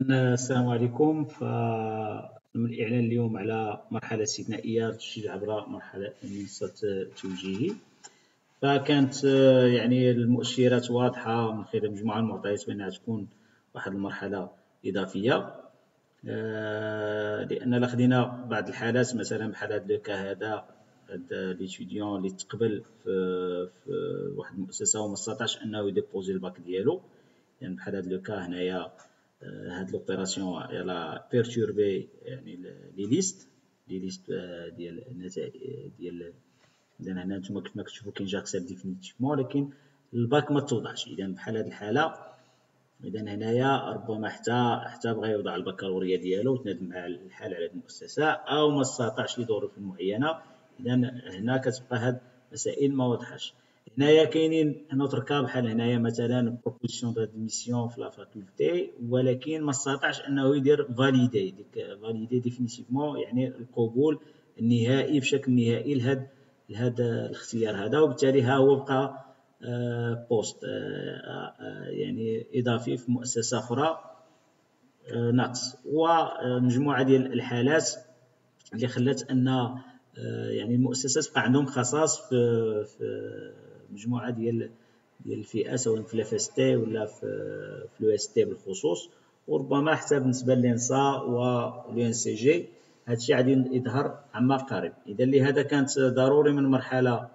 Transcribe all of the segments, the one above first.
السلام عليكم. فتم الإعلان اليوم على مرحلة استثنائية للتسجيل عبر مرحلة منصة توجيهي. فكانت يعني المؤشرات واضحة من خلال مجموعة المعطيات بأنها تكون واحد المرحلة إضافية. لأن لخدينا بعض الحالات مثلا بحال هاد le cas هذا هاد l'étudiant اللي تقبل في, في واحد المؤسسة وما استطاعش أنه يديبوزي الباك ديالو. يعني بحال هاد le cas هنايا هاد l'opération elle a perturbé يعني les listes les listes ديال النتائج ديال اذا هنا نتوما كيف ما كتشوفوا كاين j'accepte définitivement ولكن الباك ما توضعش. إذا بحال هاد الحالة إذا هنايا ربما حتى حتى بغى يوضع البكالوريا ديالو وتنادم مع الحال على هاد المؤسسة أو ما استطاعش لظروف معينه إذا هنا كتبقى هاد المسائل ما واضحاش. هنايا كاين un autre cas بحال هنايا مثلا proposition d'admission في la faculté ولكن ما استطاعش أنه يدير valider ديك valider définitivement يعني القبول النهائي بشكل نهائي لهاد لهاد الاختيار هذا وبالتالي ها هو بقى poste آه، آه، يعني إضافي في مؤسسة أخرى آه، ناقص. ومجموعة ديال الحالات اللي خلات أن يعني المؤسسات بقى عندهم خصاص في, في مجموعة ديال ديال الفئة سواء في ال FST ولا في في l'EST بالخصوص. وربما حتى بالنسبة ل l'ENSA و ENCG هادشي غادي يظهر عما قريب. إذا لهذا كانت ضروري من مرحلة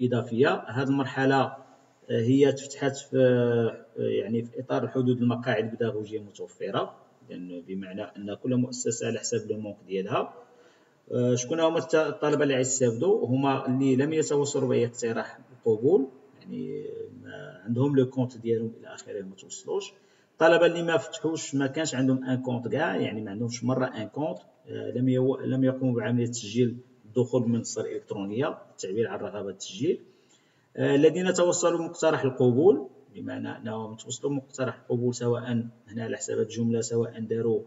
إضافية. هذه المرحلة آه، هي تفتحت في آه، يعني في إطار الحدود المقاعد البيداغوجيه المتوفرة لأن بمعنى أن كل مؤسسة على حساب le manque ديالها. آه، شكون هما الطلبة اللي غيستافدوا هما اللي لم يتوصلوا بأي اقتراح القبول يعني عندهم le compte ديالهم إلى آخره ما توصلوش. الطلبه اللي ما فتحوش ما كانش عندهم un compte كاع يعني ما عندهمش مرة un compte آه، لم يو... لم يقوموا بعملية تسجيل الدخول بالمنصه الالكترونيه التعبير عن رغبة التسجيل. آه، الذين توصلوا مقترح القبول بمعنى أنهم توصلوا مقترح القبول سواء هنا على حساب الجملة سواء داروا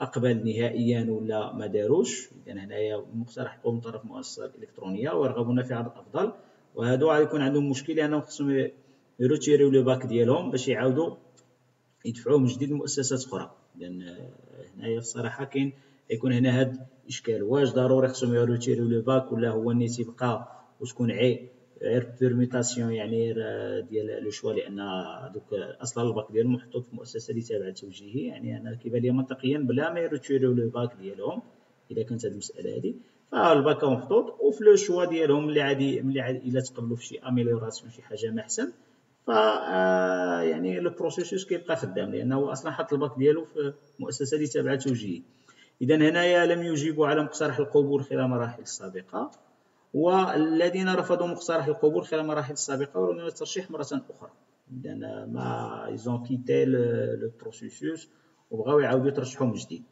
أقبل نهائيا ولا ما داروش. اذا هنايا مقترح القبول من طرف المؤسسه الالكترونيه ويرغبون في عرض أفضل. وهادو غيكون عندهم مشكل لأنهم خصهم يروتيريو le bac ديالهم باش يعاودوا يدفعوه من جديد لمؤسسات أخرى. لأن هنايا الصراحة كاين يكون هنا هاد الاشكال واش ضروري خصهم يروتيريو le bac ولا هو نيت يبقى وتكون عي غير permutation يعني ديال le choix لأن دوك أصلا الباك ديالهم محطوط في مؤسسة اللي تابعة توجيهي يعني أنا كيبان لي منطقيا بلا ما يروتيريو le bac ديالهم اذا كانت هاد المسألة هادي. فالباك محطوط وفي le choix ديالهم اللي عادي ملي عادي إلا تقبلوا في شي amélioration شي حاجة ما أحسن. ف آه، يعني le processus كيبقى خدام لأنه أصلا حط الباك ديالو في مؤسسة اللي تابعه توجيهي. اذا هنايا لم يجيبوا على مقترح القبول خلال المراحل السابقة. والذين رفضوا مقترح القبول خلال المراحل السابقة ورغم الترشيح مرة أخرى. اذا mais ils ont quitté le processus وبغاو يعاودوا يترشحوا من جديد.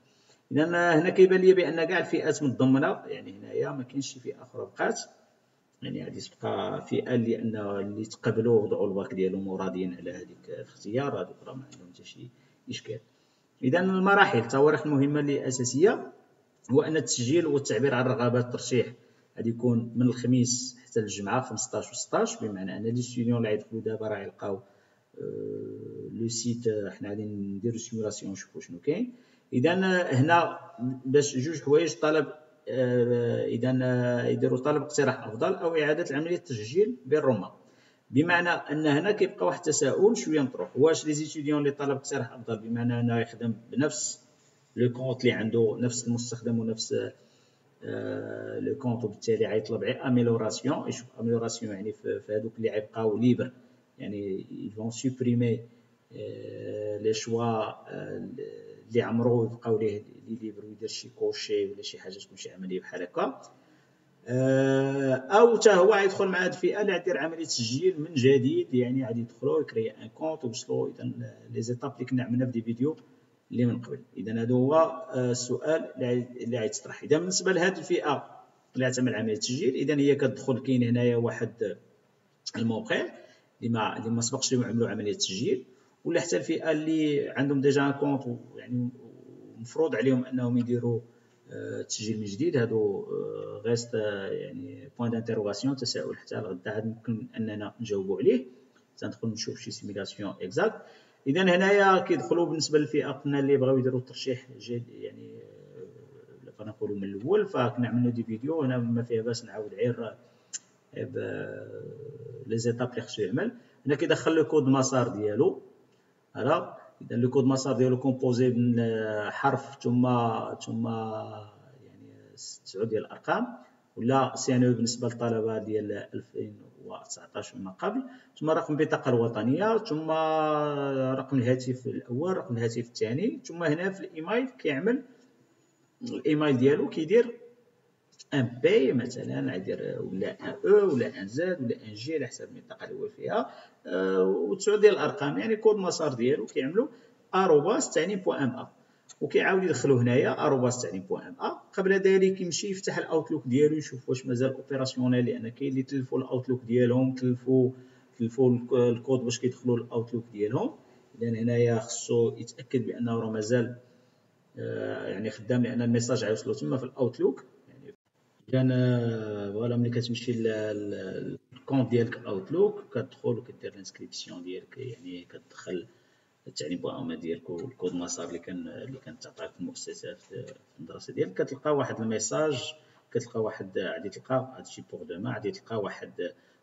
اذا هنا كيبان لي بأن كاع الفئات متضمنة يعني هنايا ما كاينش فئه أخرى بقات يعني غادي تبقى فئة اللي ان اللي تقبلوا وضعوا الباك ديالهم وراضيين على هذيك الاختيار هذوك راه ما عندهم حتى شي إشكال. اذا المراحل التواريخ المهمة اللي اساسيه هو أن التسجيل والتعبير عن رغبات الترشيح غادي يكون من الخميس حتى الجمعة 15 و 16 بمعنى أن les étudiants اللي غيدخلوا دابا راه يلقاو le site حنا غادي نديرو simulation نشوفو شنو كاين. اذا هنا باش جوج حوايج طلب آه، اذا يديروا طلب اقتراح أفضل أو إعادة عمليه التسجيل بالرمى بمعنى أن هنا كيبقى واحد التساؤل شوية مطروح. واش لي les étudiants اللي طلب اقتراح أفضل؟ بمعنى انه يخدم بنفس le compte اللي عنده نفس المستخدم ونفس آه، le compte وبالتالي غيطلب غير amélioration. يشوف amélioration يعني في هذوك اللي غيبقاو libres. يعني يفون سوبريمي لي شوا اللي عمرو يبقاو ليه لي ليبر ويدير شي كوشي ولا شي حاجة تكون شي عملية بحال هكا. آه، أو حتى هو غيدخل مع هاد الفئة اللي غدير عملية تسجيل من جديد يعني غادي يدخلوا يكري ان كونت ويوصلوا اذا لي زيتاب اللي كنا عملنا في دي فيديو اللي من قبل. اذا هذا هو آه، السؤال اللي غيتطرح اذا بالنسبة لهذه الفئة اللي غتعمل عملية تسجيل اذا هي كتدخل كاين هنايا واحد الموقع اللي ما اللي ما سبقش لهم عملوا عملية تسجيل. ولا حتى الفئه اللي عندهم déjà compte يعني مفروض عليهم أنهم يديروا آه، تسجيل من جديد. هادو reste آه، يعني point d'interrogation تساؤل حتى لغدا عاد ممكن أننا نجاوبوا عليه. تندخل نشوف شي simulation exacte اذا هنايا كيدخلوا بالنسبة للفئة قلنا اللي بغاو يديروا الترشيح يعني آه، نقولوا من الأول. فكنا عملنا des vidéos. هنا ما فيها باس نعاود غير les étapes اللي خصو يعمل هنا كيدخل le code مسار ديالو. هذا إذا le code مسار ديالو composé من حرف ثم ثم يعني تسعود ديال الأرقام ولا N بالنسبة للطلبة ديال 2019 وما قبل ثم رقم البطاقه الوطنية ثم رقم الهاتف الأول رقم الهاتف الثاني ثم هنا في الإيميل كيعمل الإيميل ديالو كيدير N P مثلا غيدير ولا N أو ولا N Z ولا N J على حسب المنطقة اللي هو فيها. أه وتسعود ديال الأرقام يعني كود مسار ديالو كيعملو arobase تعني point ma وكيعاود يدخلو هنايا arobase تعني point ma قبل ذلك يمشي يفتح الاوتلوك ديالو يشوف واش مازال opérationnel لأن كاين اللي تلفوا الاوتلوك ديالهم تلفوا تلفوا الكود باش كيدخلوا الاوتلوك ديالهم. إذا هنايا خصو يتأكد بأنه راه مازال آه، يعني خدام لأن ال message غيوصلو تما في الاوتلوك كان voilà ملي كتمشي لل compte ديالك اوتلوك كتدخل وكدير ال inscription ديالك يعني كتدخل التعليم point ديالك والكود مسار اللي كان اللي كانت تعطيك في المؤسسه في المدرسة ديالك. كتلقى واحد ال message كتلقى واحد غادي تلقى هادشي بوغ دوما غادي تلقى واحد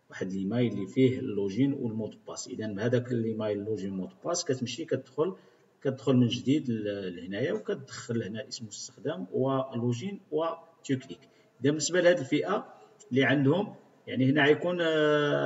واحد الايميل اللي فيه ال login وال mot de passe اذا بهذاك الايميل ال login mot de passe كتمشي كتدخل كتدخل من جديد لهنايا وكتدخل هنا اسم المستخدم و login و تcliquer اذا بالنسبة لهذه الفئة اللي عندهم يعني هنا غيكون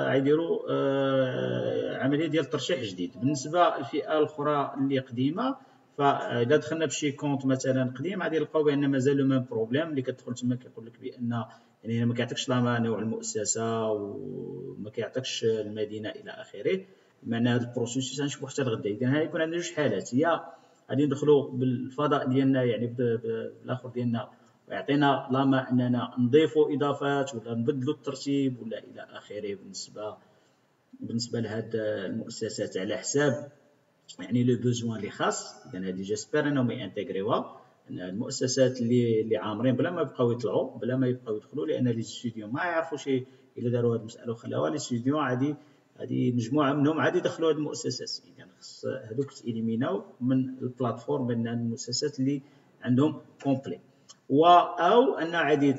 غيديروا آه، عملية ديال ترشيح جديد. بالنسبة للفئة الأخرى اللي قديمة فإذا دخلنا بشي compte مثلا قديم غادي نلقاو بان مازال le même problème. اللي كتدخل تما كيقول لك بأن يعني ما كيعطيكش نوع المؤسسة وما كيعطيكش المدينة إلى آخره بمعنى هذا البروسيس غنشوفو حتى لغدا. اذا يكون عندنا جوج حالات. هي غادي ندخلوا بالفضاء ديالنا يعني بالآخر ديالنا ويعطينا لاما اننا نضيفوا اضافات ولا نبدلوا الترتيب ولا إلى اخره بالنسبة بالنسبة لهاد المؤسسات على حساب يعني لو بوزوان اللي خاص. اذا هذه جيسبر انهم ينتغريوها المؤسسات اللي اللي عامرين بلا ما يبقاو يطلعوا بلا ما يبقاو يدخلوا لأن لي ستوديو ما يعرفوش إلا داروا هذه المسألة وخلاوها. لي ستوديو عادي هذه مجموعة منهم عادي دخلوا هذه المؤسسات. إذا خص هذوك تيليميناو من البلاتفورم من المؤسسات اللي عندهم كومبلي. و أو أن عادي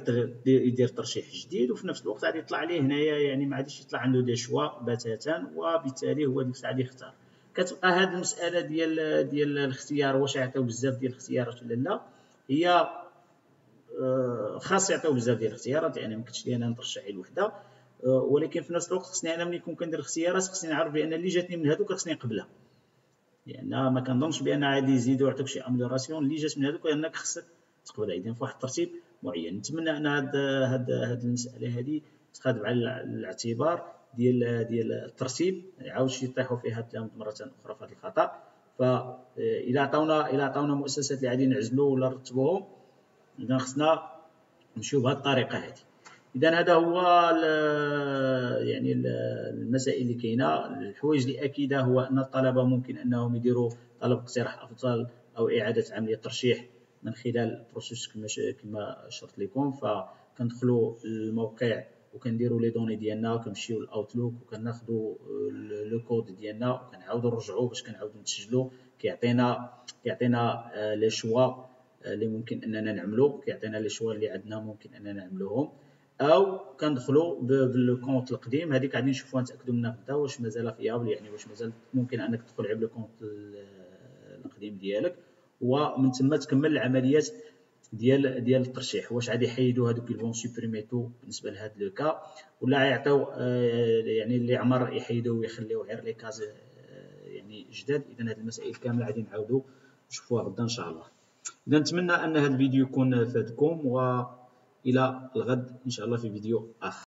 يدير ترشيح جديد وفي نفس الوقت غادي يطلع عليه هنايا يعني ما عادش يطلع عنده دي شوا بتاتا وبالتالي هو ديك الساعة غادي يختار. كتبقى هذه المسألة ديال ديال الاختيار واش يعطيو بزاف ديال الاختيارات ولا لا هي آه، خاص يعطيو بزاف ديال الاختيارات يعني ما كنتش لي أنا نترشح غير وحدة آه، ولكن في نفس الوقت خصني أنا ملي كون كندير اختيارات خصني نعرف بأن اللي جاتني من هذوك خصني نقبلها لأن يعني ما كنظنش بأن غادي يزيدوا يعطيوك شي amélioration اللي جات من هذوك انك خصك تقبل اذا في واحد الترتيب معين. نتمنى أن هاد هاد هاد المسألة هذه تخاد على الاعتبار ديال ديال الترتيب يعاودش يطيحوا فيها التلاميذ مرة أخرى في هذا الخطأ. فاذا عطاونا إلى عطاونا مؤسسات اللي غادي نعزلوا ولا نرتبوهم اذا خصنا نمشيو بهذه الطريقة هذه اذا هذا هو يعني المسائل اللي كاينة. الحوايج اللي أكيدة هو أن الطلبة ممكن أنهم يديروا طلب اقتراح أفضل أو إعادة عملية ترشيح من خلال ال process كما كما شرت لكم. فكندخلوا الموقع وكنديروا les données ديالنا وكنمشيو للاوتلوك وكناخذوا le code ديالنا وكنعاودوا نرجعوه باش كنعاودوا نسجلوا كيعطينا كيعطينا آه، لي شوا آه، اللي ممكن أننا نعملو كيعطينا لي شوا اللي عندنا ممكن أننا نعملوهم. أو كندخلوا بالكونت القديم. هذيك غادي نشوفوها نتاكدوا منها غدا واش مازال فيابل يعني واش مازال ممكن أنك تدخل على الكونت القديم ديالك. ومن ثم تكمل العمليات ديال ديال الترشيح. واش غادي يحيدوا هذوك البون سوبريميتو بالنسبة لهذا لو كا؟ ولا غيعطيو آه، يعني اللي عمر يحيدوا ويخليو غير لي كاز آه، يعني جداد. اذا هذه المسائل كاملة غادي نعاودوا نشوفوها غدا إن شاء الله. اذا نتمنى أن هذا الفيديو يكون فادكم والى الغد إن شاء الله في فيديو آخر.